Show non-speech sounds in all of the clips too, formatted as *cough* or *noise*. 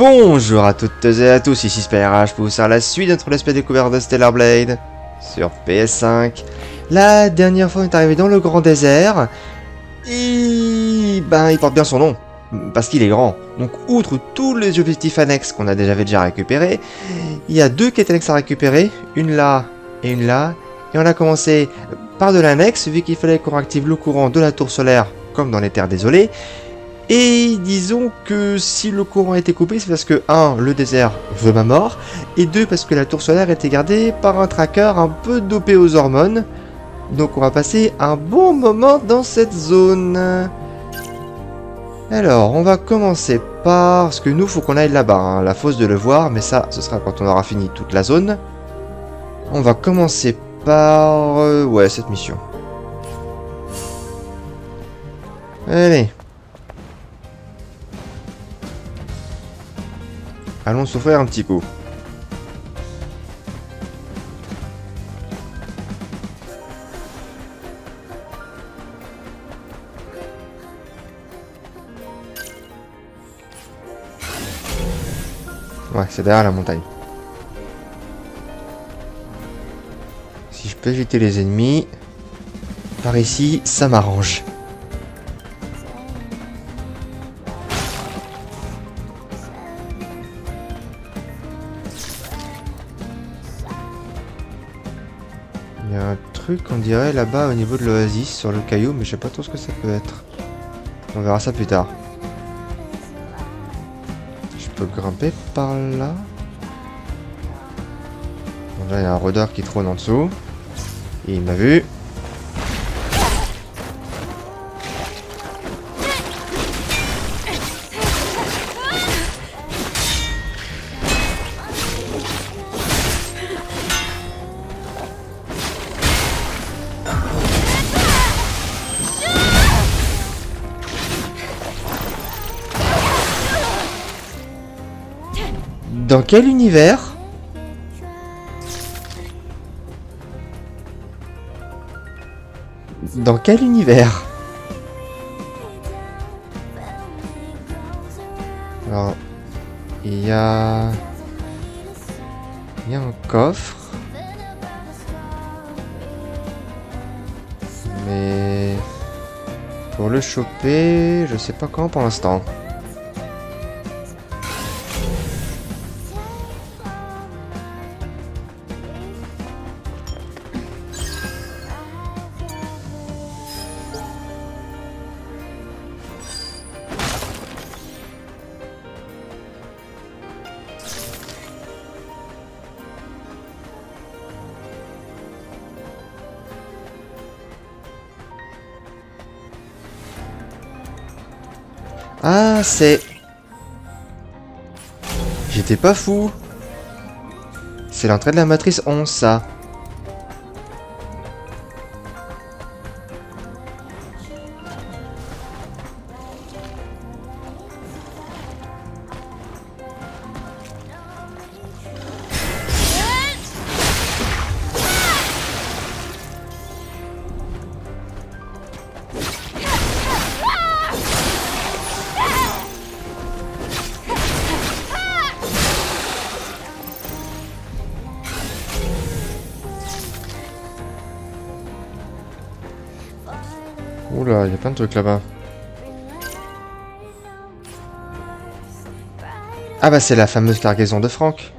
Bonjour à toutes et à tous, ici SpyRH pour vous faire la suite de notre play découverte de Stellar Blade sur PS5. La dernière fois on est arrivé dans le grand désert et ben il porte bien son nom parce qu'il est grand. Donc outre tous les objectifs annexes qu'on a déjà déjà récupérés, il y a deux quêtes annexes à récupérer, une là et une là. Et on a commencé par de l'annexe vu qu'il fallait qu'on active le courant de la tour solaire comme dans les terres désolées. Et disons que si le courant a été coupé, c'est parce que 1. Le désert veut ma mort, et 2. Parce que la tour solaire était gardée par un tracker un peu dopé aux hormones. Donc on va passer un bon moment dans cette zone. Alors, on va commencer par... ce que nous, faut qu'on aille là-bas, hein, la fosse de le voir, mais ça, ce sera quand on aura fini toute la zone. On va commencer par... Euh, ouais, cette mission. Allez. Allons souffrir un petit coup. Ouais, c'est derrière la montagne. Si je peux éviter les ennemis, par ici, ça m'arrange. Truc, on dirait, là-bas au niveau de l'oasis, sur le caillou, mais je sais pas trop ce que ça peut être. On verra ça plus tard. Je peux grimper par là Là, il y a un rôdeur qui trône en dessous. Il m'a vu. Quel univers? Dans quel univers? Alors, il y a... Il y a un coffre. Mais... Pour le choper, je sais pas quand pour l'instant. J'étais pas fou. C'est l'entrée de la matrice 11, ça. Oula, il y a plein de trucs là-bas. Ah bah c'est la fameuse cargaison de Franck.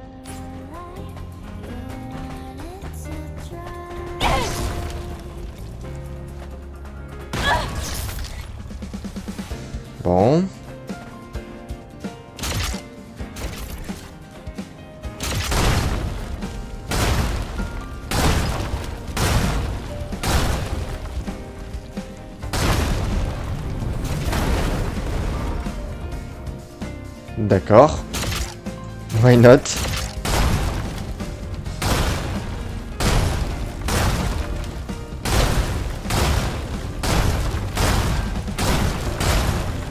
En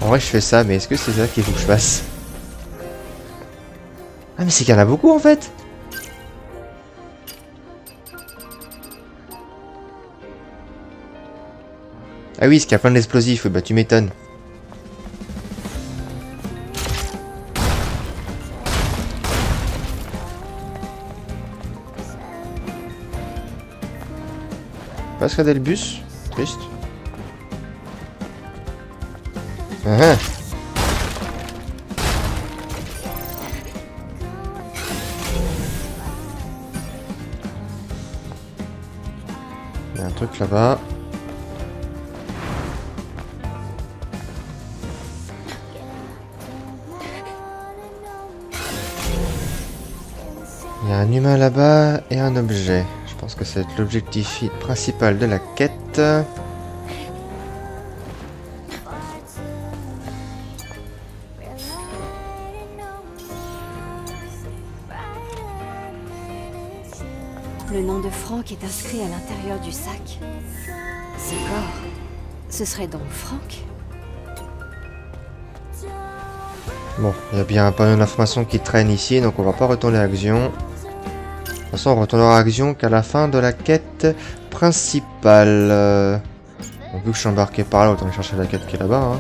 vrai, je fais ça, mais est-ce que c'est ça qu'il faut que je fasse? Ah, mais c'est qu'il y en a beaucoup, en fait! Ah oui, parce qu'il y a plein d'explosifs, bah tu m'étonnes. Le bus Triste. Ah ah. Il y a un truc là-bas. Il y a un humain là-bas et un objet. Je pense que c'est l'objectif principal de la quête. Le nom de Franck est inscrit à l'intérieur du sac. Ce corps, ce serait donc Franck? Bon, il y a bien pas une information qui traîne ici, donc on va pas retourner à Action. Toute façon, on retournera à Action qu'à la fin de la quête principale. Euh, Bon, vu que je suis embarqué par là, autant aller chercher la quête qui est là-bas. Hein.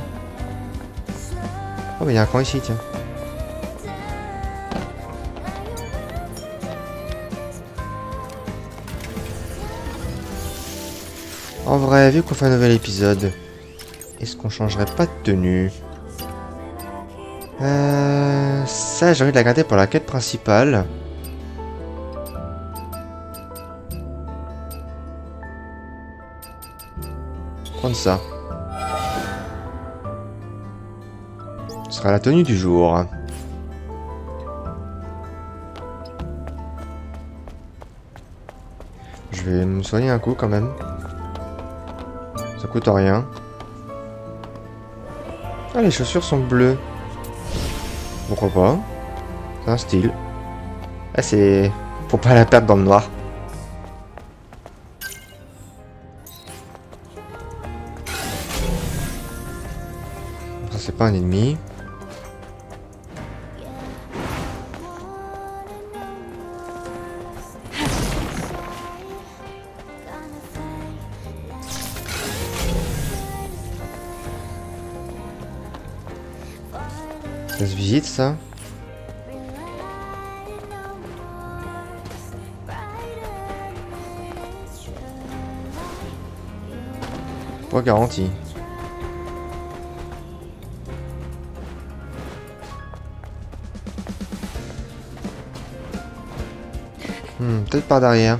Oh, mais il y a un camp ici, tiens. En vrai, vu qu'on fait un nouvel épisode, est-ce qu'on changerait pas de tenue? Euh, Ça, j'ai envie de la garder pour la quête principale. Prendre ça. Ce sera la tenue du jour. Je vais me soigner un coup quand même. Ça coûte rien. Ah, les chaussures sont bleues. Pourquoi pas? C'est un style. Ah, c'est... Faut pas la perdre dans le noir. Pas un ennemi. Ça se visite, ça Pas garanti. Peut-être par derrière.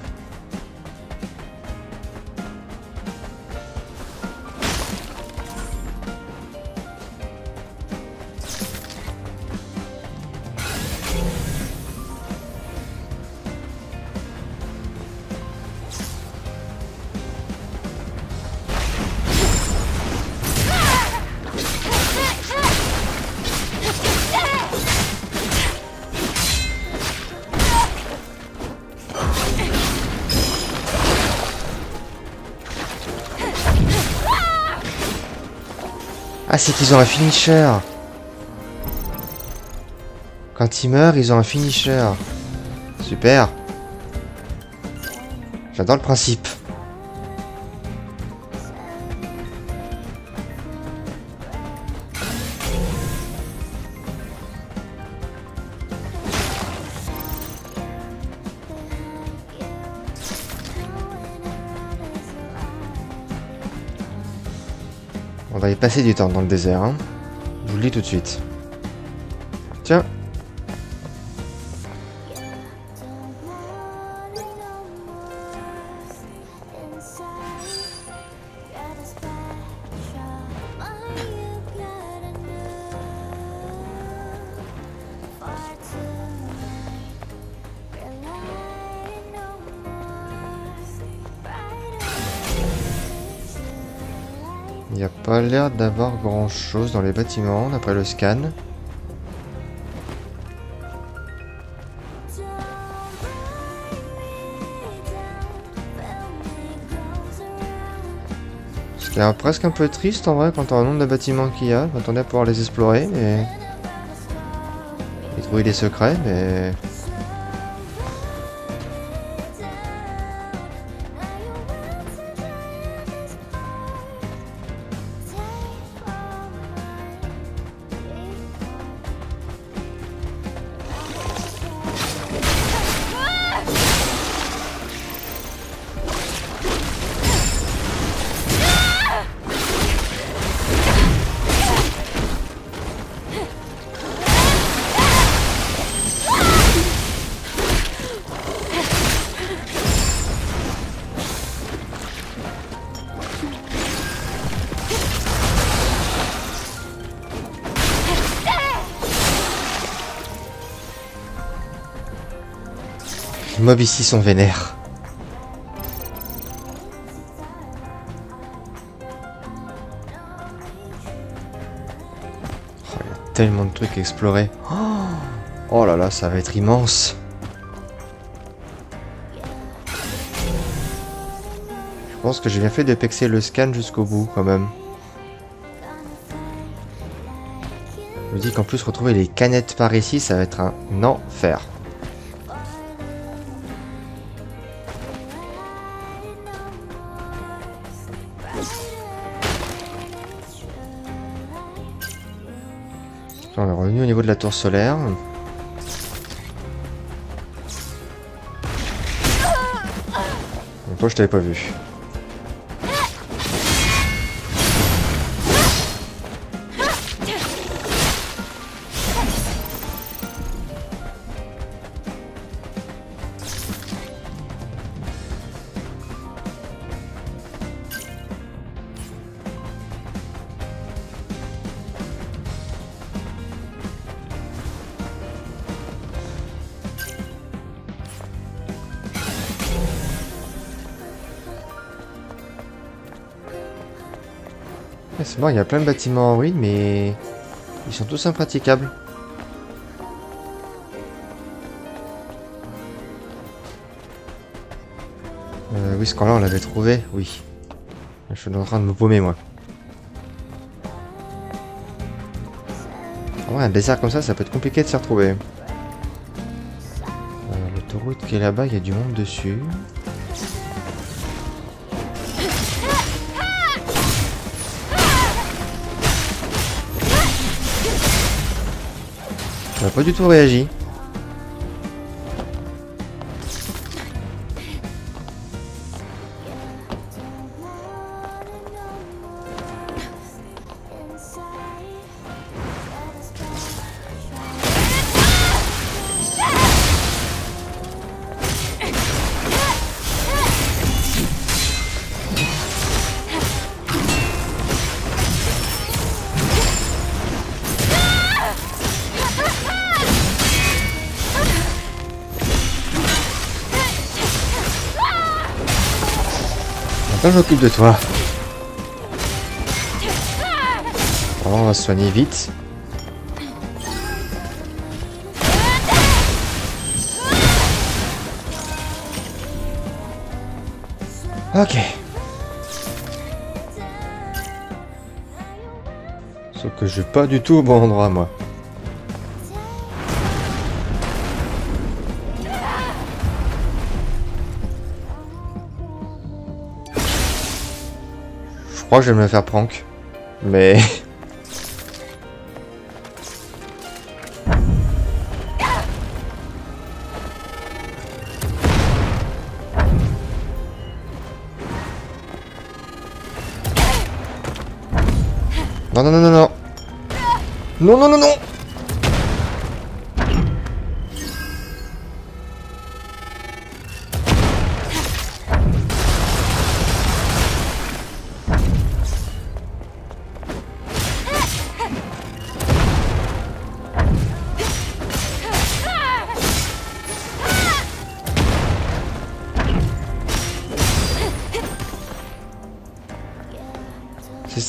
Ah, c'est qu'ils ont un finisher. Quand ils meurent, ils ont un finisher. Super. J'adore le principe. Passer du temps dans le désert. Hein. Je vous le dis tout de suite. Tiens. L'air d'avoir grand chose dans les bâtiments d'après le scan. Ce qui est presque un peu triste en vrai quand on a le nombre de bâtiments qu'il y a. Je m'attendais à pouvoir les explorer mais... Et trouver des secrets mais... ici sont vénères. Oh, il y a tellement de trucs à explorer. Oh, oh là là, ça va être immense. Je pense que j'ai bien fait de pexer le scan jusqu'au bout quand même. Je me dis qu'en plus retrouver les canettes par ici, ça va être un enfer. On est revenu au niveau de la tour solaire. Je t'avais pas vu. Bon, il y a plein de bâtiments en ruine, mais ils sont tous impraticables. Euh, oui, ce camp-là, on l'avait trouvé, oui. Je suis en train de me paumer, moi. En vrai, un désert comme ça, ça peut être compliqué de s'y retrouver. Euh, L'autoroute qui est là-bas, il y a du monde dessus. On n'a pas du tout réagi. Je m'occupe de toi. Oh, on va se soigner vite. Ok. Sauf que je vais pas du tout au bon endroit, moi. Crois que je vais me faire prank. Mais... *laughs* Non, non, non, non, non. Non, non, non, non.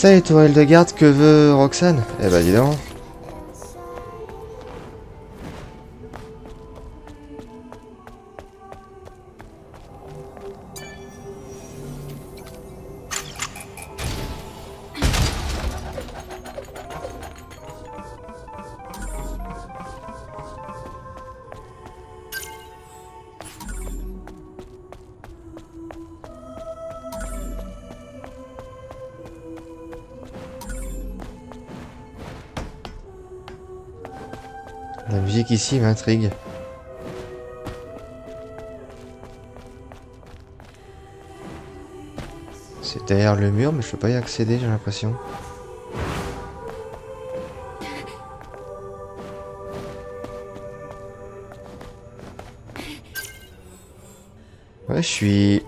Ça tourelles de garde que veut Roxane? Eh bah dis donc. Ici m'intrigue. C'est derrière le mur, mais je peux pas y accéder, j'ai l'impression. Ouais, je suis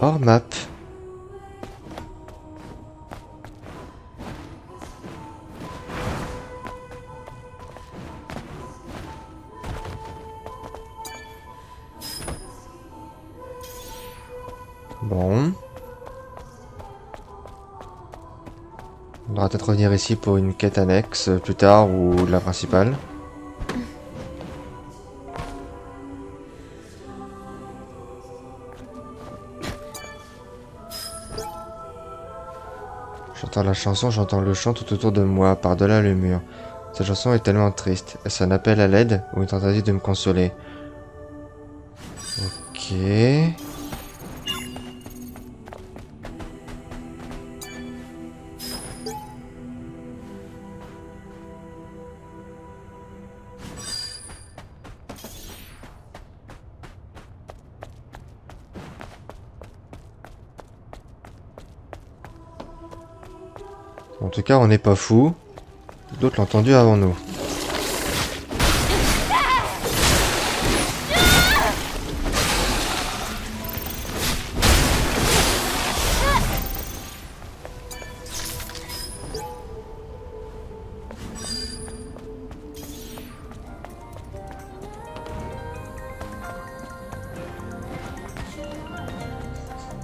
hors map. Bon. On devra peut-être revenir ici pour une quête annexe plus tard ou la principale. J'entends la chanson, j'entends le chant tout autour de moi, par-delà le mur. Cette chanson est tellement triste. Est-ce un appel à l'aide ou une tentative de me consoler Ok. Cas, on n'est pas fou. D'autres l'ont entendu avant nous.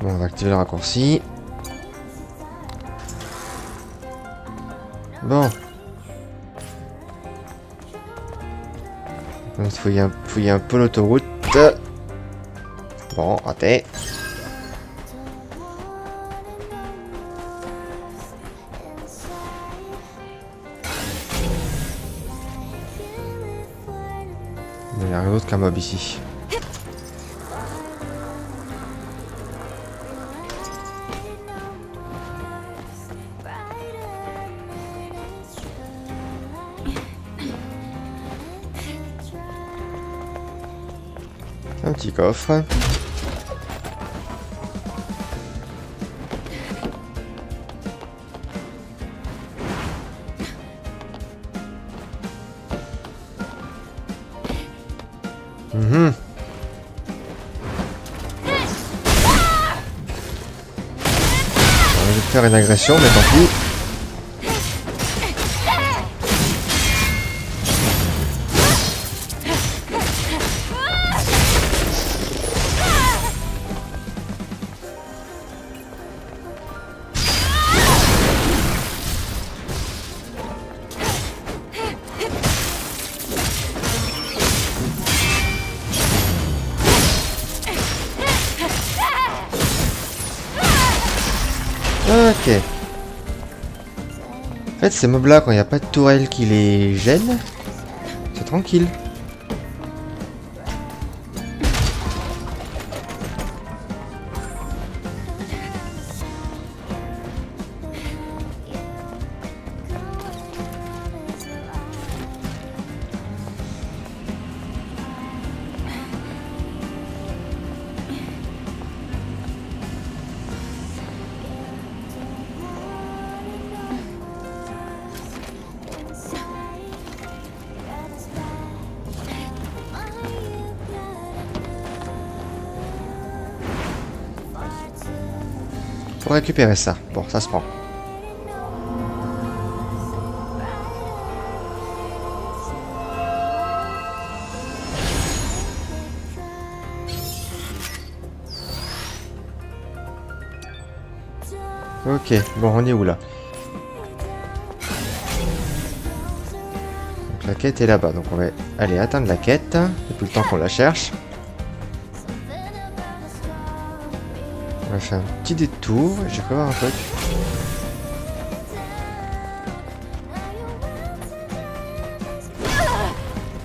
On va activer le raccourci. Fouiller un, un peu l'autoroute. Bon, raté. Il n'y a rien d'autre qu'un mob ici. Petit coffre. Mhm. On va faire une agression, mais tant pis. Ces mobs là, quand il n'y a pas de tourelle qui les gêne, c'est tranquille. Récupérer ça. Bon, ça se prend. Ok, bon, on est où là? La quête est là-bas, donc on va aller atteindre la quête depuis le temps qu'on la cherche. Va faire un petit détour, j'ai cru voir un truc.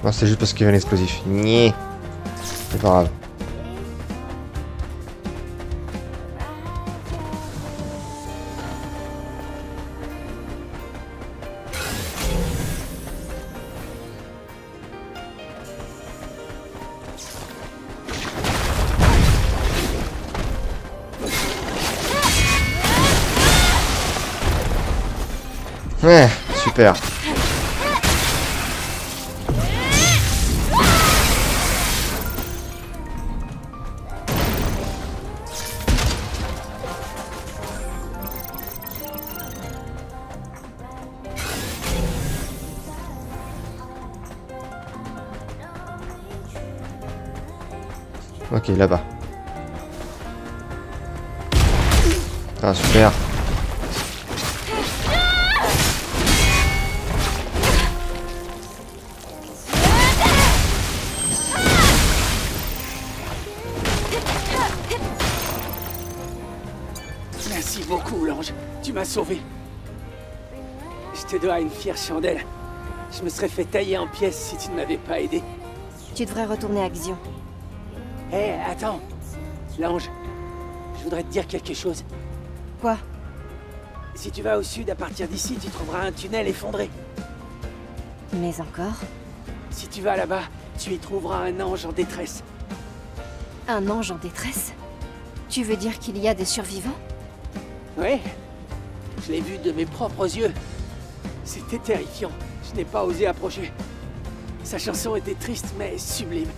Non, c'est juste parce qu'il y avait un explosif. Niais. C'est pas grave. Ouais, super. Ok, là-bas. Ah, super. Je te dois une fière chandelle. Je me serais fait tailler en pièces si tu ne m'avais pas aidé. Tu devrais retourner à Xion. Hé, attends. L'ange, je voudrais te dire quelque chose. Quoi? Si tu vas au sud à partir d'ici, tu trouveras un tunnel effondré. Mais encore? Si tu vas là-bas, tu y trouveras un ange en détresse. Un ange en détresse? Tu veux dire qu'il y a des survivants? Oui Je l'ai vu de mes propres yeux. C'était terrifiant. Je n'ai pas osé approcher. Sa chanson était triste mais sublime.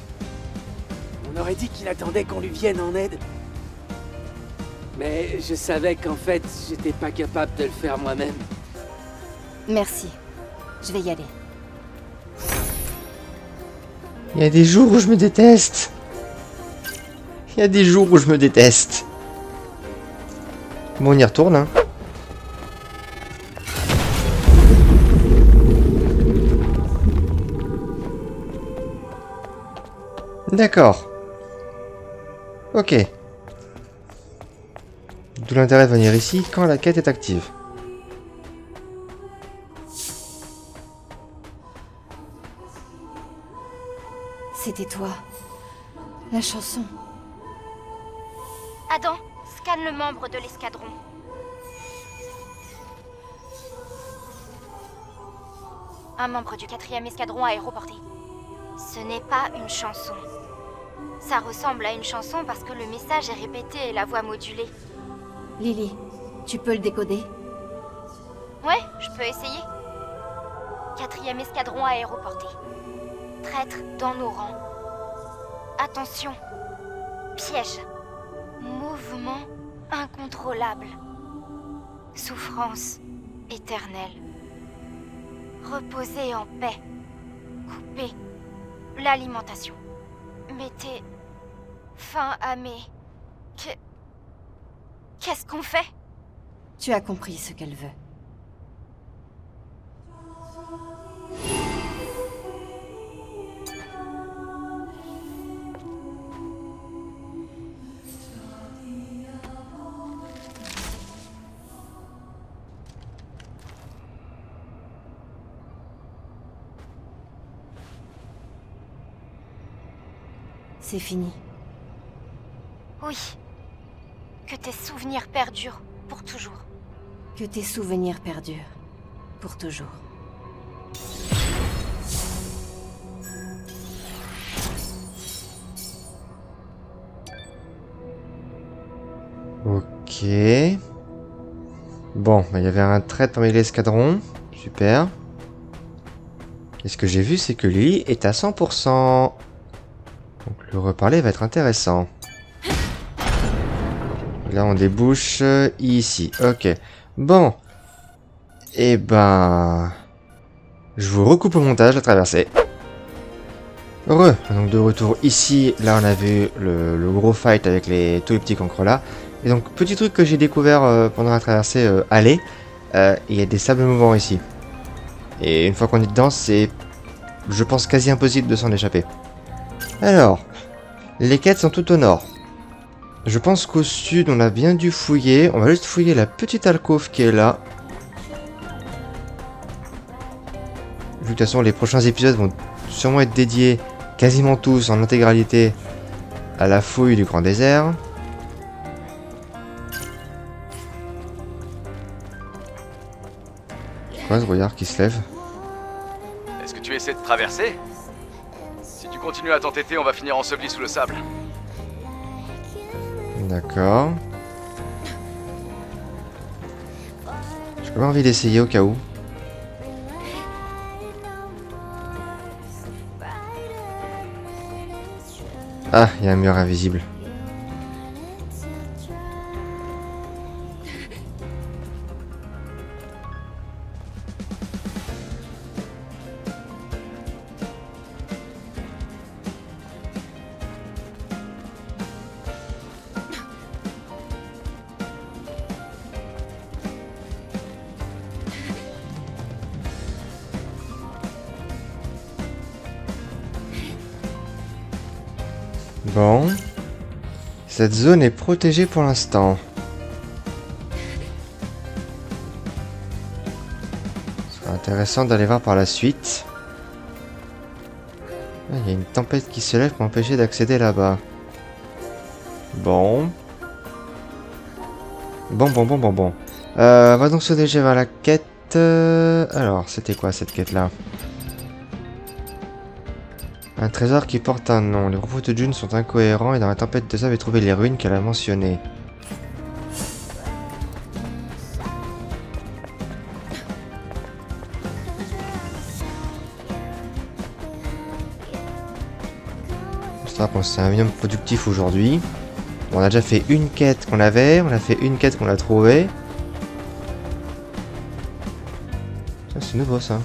On aurait dit qu'il attendait qu'on lui vienne en aide. Mais je savais qu'en fait, j'étais pas capable de le faire moi-même. Merci. Je vais y aller. Il y a des jours où je me déteste. Il y a des jours où je me déteste. Bon, on y retourne, hein. D'accord. Ok. D'où l'intérêt de venir ici quand la quête est active. C'était toi. La chanson. Adam, scanne le membre de l'escadron. Un membre du quatrième escadron aéroporté. Ce n'est pas une chanson. Ça ressemble à une chanson parce que le message est répété et la voix modulée. Lily, tu peux le décoder? Ouais, je peux essayer. Quatrième escadron aéroporté. Traître dans nos rangs. Attention. Piège. Mouvement incontrôlable. Souffrance éternelle. Reposez en paix. Coupez l'alimentation. Mettez fin à mes... Que- Qu'est-ce qu'on fait? Tu as compris ce qu'elle veut. C'est fini. Oui. Que tes souvenirs perdurent pour toujours. Que tes souvenirs perdurent. Pour toujours. Ok. Bon, bah, il y avait un trait parmi l'escadron. Super. Et ce que j'ai vu, c'est que Lily est à 100%. Donc le reparler va être intéressant. Là, on débouche euh, ici. Ok. Bon. Eh ben... Je vous recoupe au montage la traversée. Heureux. Donc de retour ici. Là, on a vu le, gros fight avec les, tous les petits cancres là. Et donc, petit truc que j'ai découvert euh, pendant la traversée euh, aller, euh, il y a des sables mouvants ici. Et une fois qu'on est dedans, c'est, je pense, quasi impossible de s'en échapper. Alors, les quêtes sont tout au nord. Je pense qu'au sud, on a bien dû fouiller. On va juste fouiller la petite alcôve qui est là. De toute façon, les prochains épisodes vont sûrement être dédiés quasiment tous en intégralité à la fouille du grand désert. Quoi ce brouillard qui se lève Est-ce que tu essaies de traverser? Continues à t'entêter, on va finir enseveli sous le sable. D'accord. J'ai quand même envie d'essayer au cas où. Ah, il y a un mur invisible. Cette zone est protégée pour l'instant. Ce sera intéressant d'aller voir par la suite. Ah, Il y a une tempête qui se lève pour m'empêcher d'accéder là-bas. Bon. Bon, bon, bon, bon, bon. Euh, on va donc se diriger vers la quête. euh, Alors, c'était quoi cette quête-là? Un trésor qui porte un nom. Les propos de June sont incohérents et dans la tempête de sable est trouvé les ruines qu'elle a mentionnées. Ça, c'est un minimum productif aujourd'hui. On a déjà fait une quête qu'on avait, on a fait une quête qu'on a trouvée. C'est nouveau ça.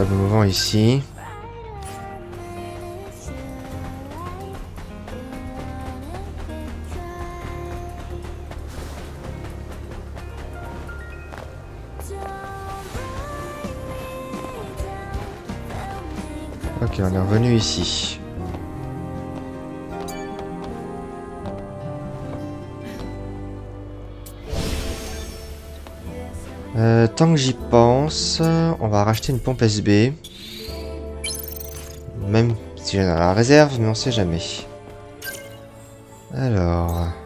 Sable mouvant ici. Ok, on est revenu ici. Euh, tant que j'y pense, on va racheter une pompe SB. Même si j'en ai dans la réserve, mais on sait jamais. Alors...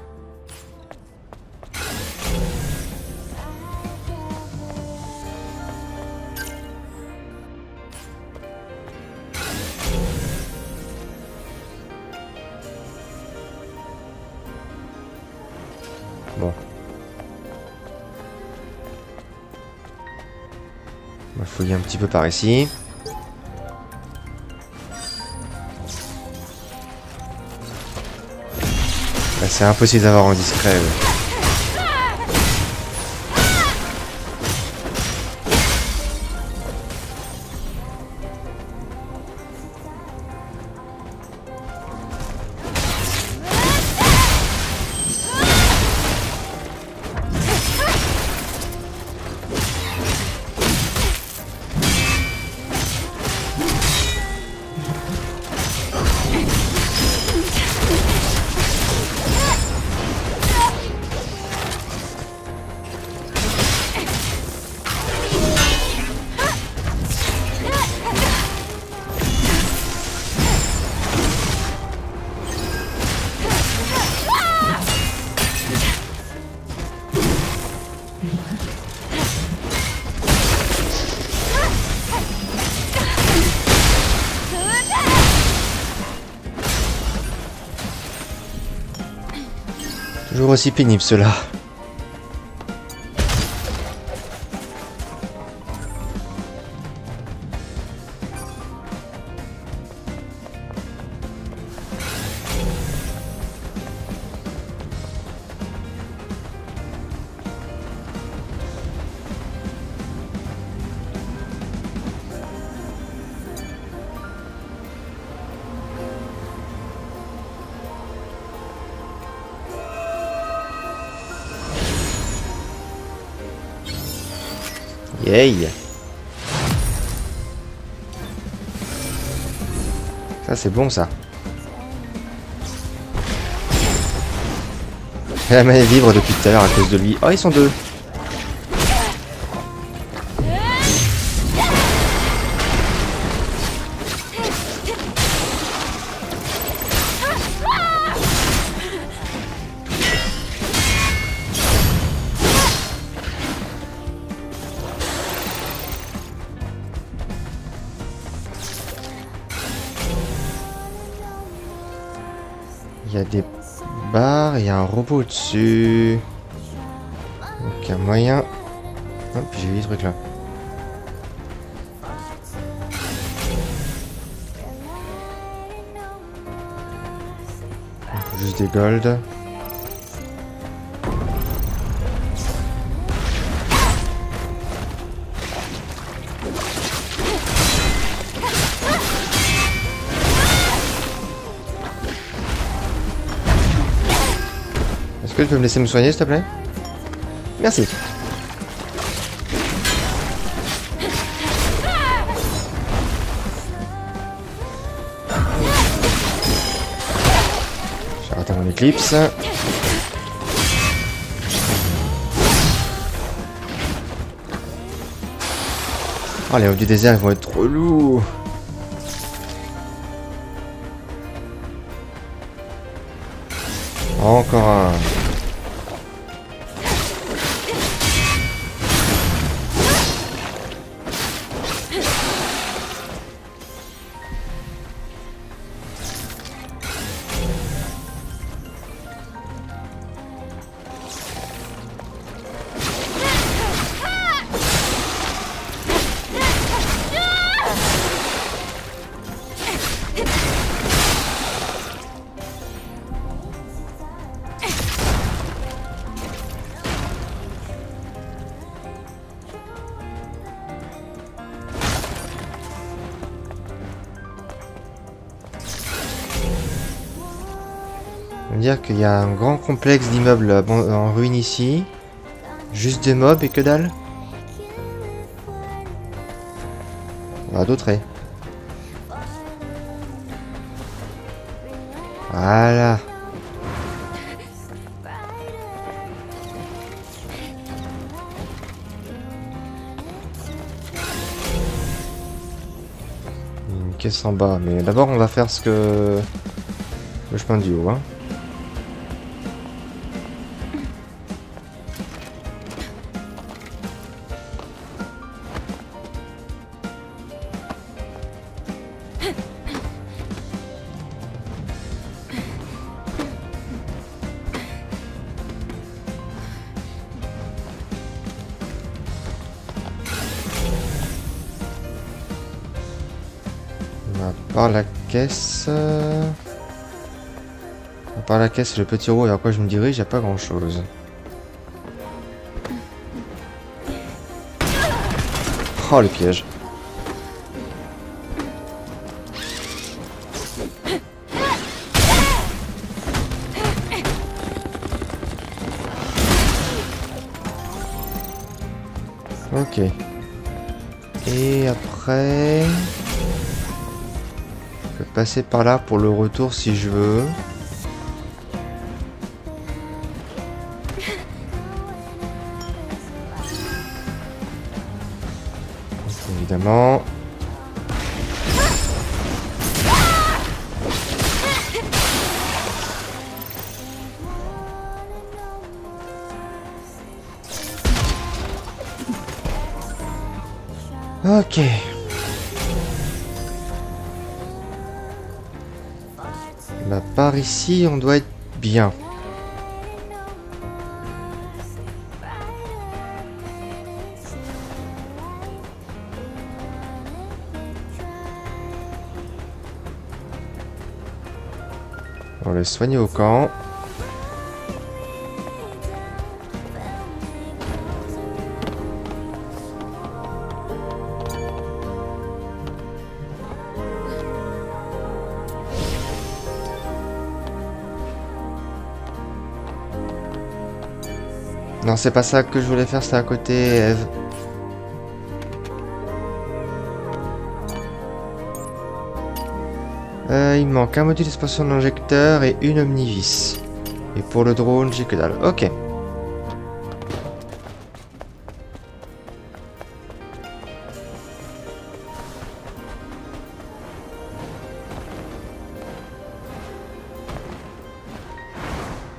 petit peu par ici. Bah, c'est impossible d'avoir en discret. Aussi pénible cela. C'est bon ça. Elle a mal vivre depuis tout à l'heure à cause de lui. Oh ils sont deux Il y a des barres, il y a un robot au-dessus. Aucun moyen. Hop, j'ai vu des trucs là. Juste des golds. Tu peux me laisser me soigner, s'il te plaît? Merci. J'ai raté mon éclipse. Oh, les hauts du désert, ils vont être trop lourds. Encore un. Dire qu'il y a un grand complexe d'immeubles en ruine ici. Juste des mobs et que dalle. On va d'autres. Voilà. Une caisse en bas, mais d'abord on va faire ce que le chemin du haut. Hein. Caisse... euh, À part la caisse et le petit roi vers quoi je me dirige, y a pas grand chose. Oh le piège. Ok. Et après... Passer par là pour le retour si je veux. Évidemment. Ok. Ici, on doit être bien. On le soigner au camp. Non, c'est pas ça que je voulais faire, c'est à côté, Eve. Euh, il manque un module d'expansion d'injecteur et une omnivis. Et pour le drone, j'ai que dalle. Ok.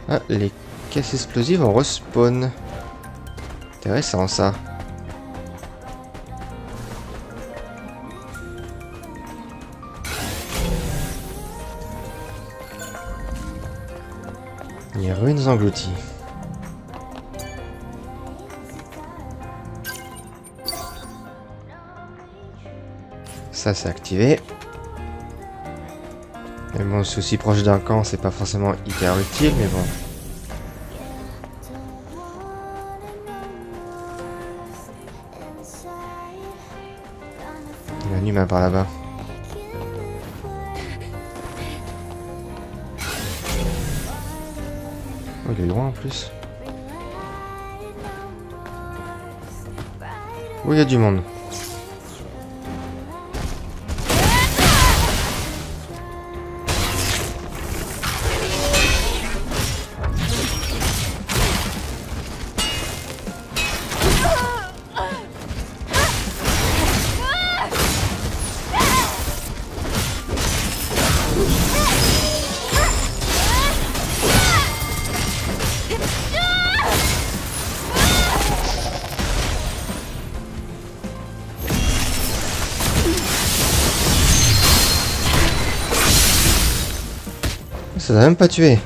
Ah, les caisses explosives en respawn. Intéressant ça. Les ruines englouties. Ça c'est activé. Mais bon, aussi proche d'un camp, c'est pas forcément hyper utile, mais bon. Un humain par là-bas. Oh, il est loin en plus. Oh, il y a du monde. Ça n'a même pas tué.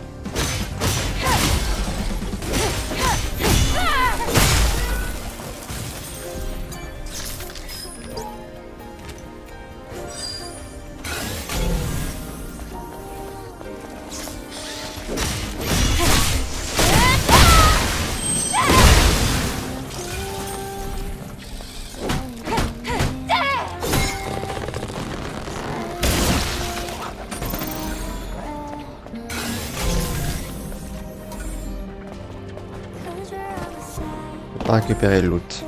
Le loot.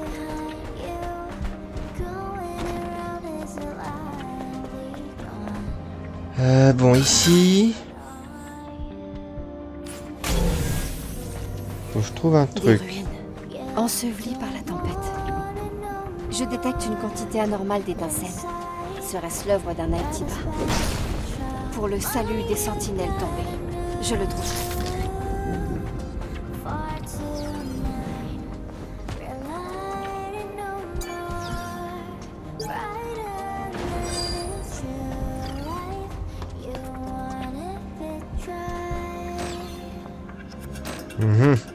Euh, bon, ici... Que je trouve un truc. ruines, ensevelies par la tempête. Je détecte une quantité anormale d'étincelles. Serait-ce l'œuvre d'un Altiba Pour le salut des sentinelles tombées. Je le trouverai. Mhm. Non,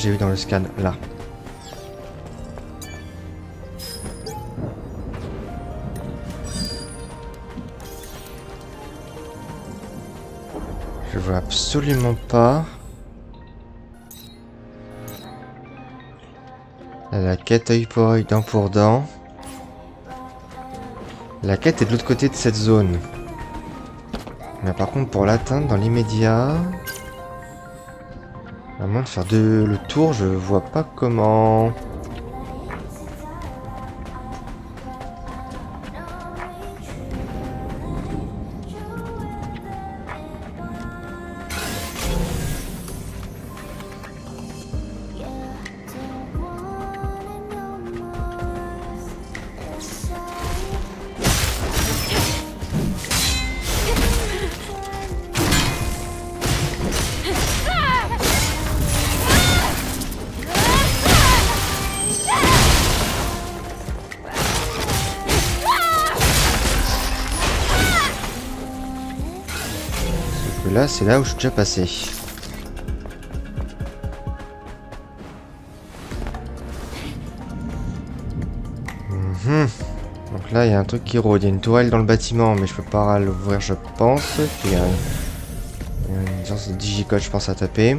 j'ai vu dans le scan, là. Je vois absolument pas. La quête œil pour œil, dent pour dent. La quête est de l'autre côté de cette zone. Mais par contre, pour l'atteindre dans l'immédiat... Faire le tour, je vois pas comment. Là, c'est là où je suis déjà passé. Mhm. Donc là, il y a un truc qui rôde. Il y a une tourelle dans le bâtiment, mais je peux pas l'ouvrir, je pense. Puis il y a, a une sorte de digicode, je pense, à taper.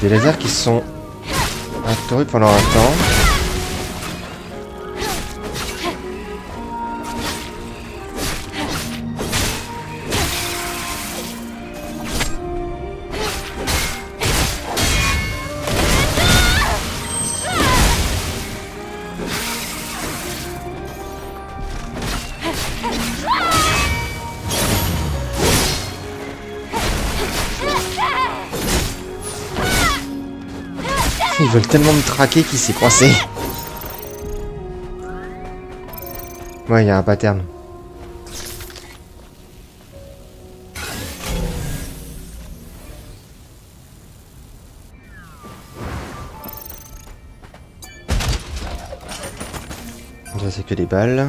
Des lasers qui sont apparus pendant un temps. Tellement me traquer qu'il s'est coincé. Ouais, il y a un pattern. Ça c'est que des balles.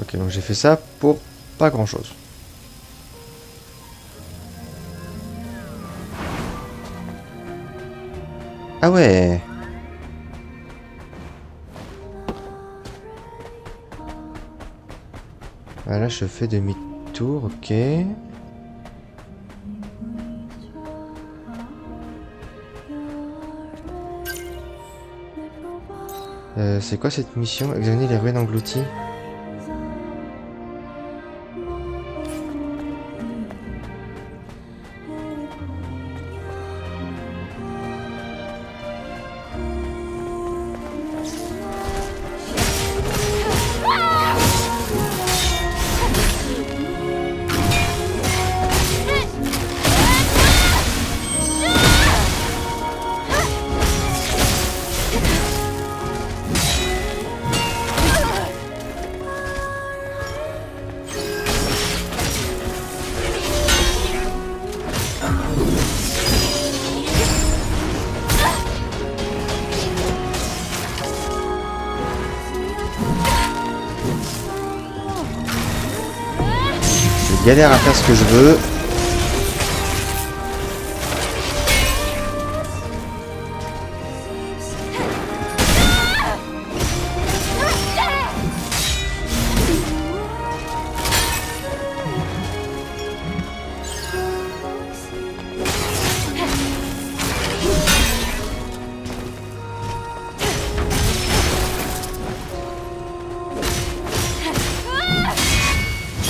Ok, donc j'ai fait ça pour pas grand Ah ouais. Voilà, je fais demi-tour, ok. Euh, c'est quoi cette mission? Examiner les ruines englouties? Ce que je veux.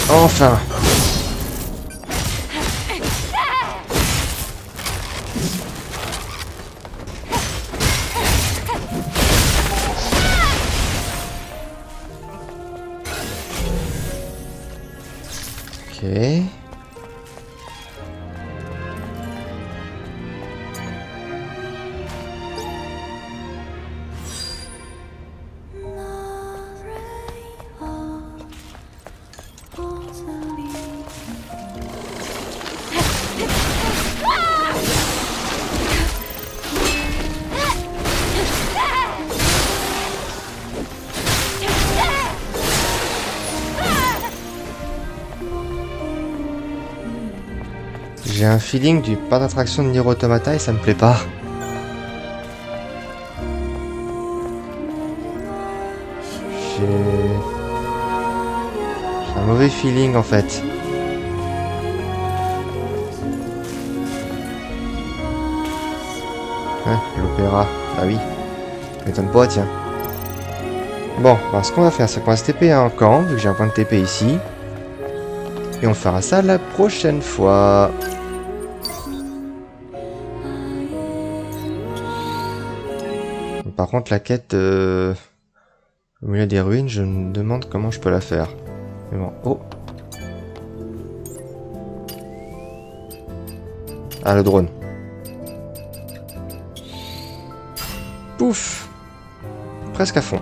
Enfin feeling du parc d'attraction de Nier Automata et ça me plaît pas. J'ai... Un mauvais feeling en fait. L'opéra. Bah oui. M'étonne pas, tiens. Bon, bah, ce qu'on va faire, c'est qu'on va se TP un camp, vu que j'ai un point de TP ici. Et on fera ça la prochaine fois. Par contre, la quête euh, au milieu des ruines, je me demande comment je peux la faire. Bon, oh Ah, le drone. Pouf Presque à fond.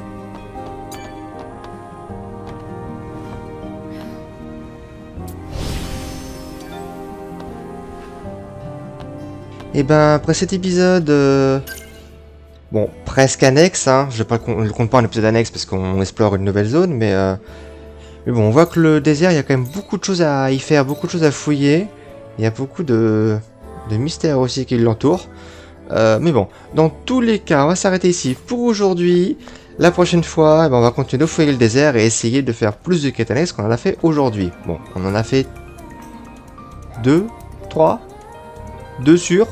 Et ben, après cet épisode... euh, Bon, presque annexe, hein. Je ne compte pas en épisode annexe parce qu'on explore une nouvelle zone, mais... euh, Mais bon, on voit que le désert, il y a quand même beaucoup de choses à y faire, beaucoup de choses à fouiller. Il y a beaucoup de, mystères aussi qui l'entourent. Euh, mais bon, dans tous les cas, on va s'arrêter ici pour aujourd'hui. La prochaine fois, eh ben, on va continuer de fouiller le désert et essayer de faire plus de quêtes annexes qu'on en a fait aujourd'hui. Bon, on en a fait deux, trois, Deux sur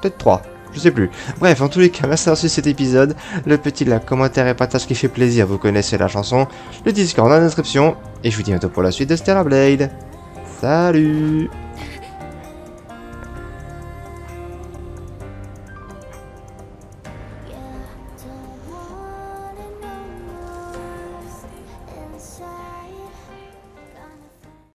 Peut-être trois. Je sais plus. Bref, en tous les cas, merci d'avoir suivi cet épisode. Le petit like, commentaire et partage qui fait plaisir, vous connaissez la chanson. Le Discord dans la description. Et je vous dis bientôt pour la suite de Stellar Blade. Salut